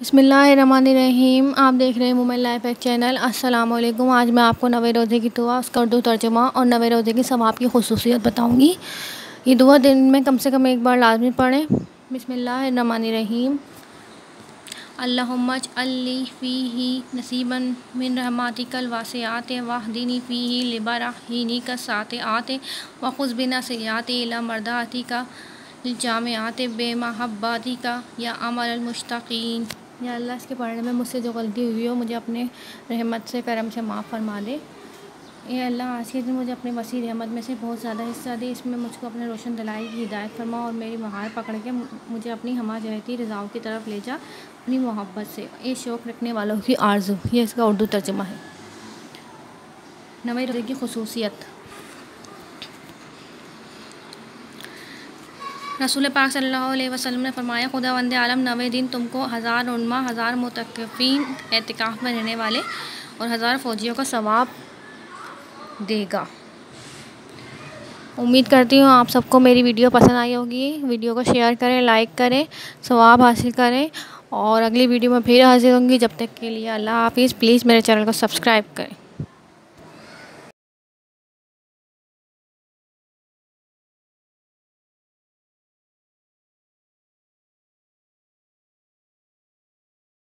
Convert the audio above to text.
बसमीम आप देख रहे हैं मोबाइल लाइफ एक चैनल। अस्सलाम वालेकुम आज मैं आपको नवे रोज़े की दुआ, उसका उर्दू तर्जमा और नवे रोज़े की सवाब की खसूसियत बताऊँगी। ये दुआ दिन में कम से कम एक बार लाजमी पढ़ें। बिसमीम अल्लाहुम्मज अल्ली फ़ी ही नसीबन मिन रहमातिकल वासियात वाहदीनी फ़ी ही लिबाराहीनी का सात आते वख़ुज़ बिना सयात इला मर्दाती का जामयात बेमहब्बाती का या मुश्तकीन। या अल्लाह इसके पढ़ने में मुझसे जो गलती हुई हो, मुझे अपने रहमत से, करम से माफ़ फरमा दे। ये अल्लाह, आज के दिन मुझे अपने वसी रहमत में से बहुत ज़्यादा हिस्सा दे। इसमें मुझको अपने रोशन दलाई की हिदायत फरमा और मेरी महार पकड़ के मुझे अपनी हमा जहती रज़ाओं की तरफ़ ले जा, अपनी मोहब्बत से। ये शौक़ रखने वालों की आर्जू। ये इसका उर्दू तर्जमा है। नवे की खसूसियत। रसूल पाक सल्लल्लाहु अलैहि वसल्लम ने फरमाया, खुदा वंद आलम, नवे दिन तुमको हज़ार उनमा, हज़ार मुतकफ़ीन एहतिकाफ़ में रहने वाले और हज़ार फ़ौजियों का सवाब देगा। उम्मीद करती हूँ आप सबको मेरी वीडियो पसंद आई होगी। वीडियो को शेयर करें, लाइक करें, सवाब हासिल करें और अगली वीडियो में फिर हाजिर होंगी। जब तक के लिए अल्लाह हाफिज़। प्लीज़ मेरे चैनल को सब्सक्राइब करें।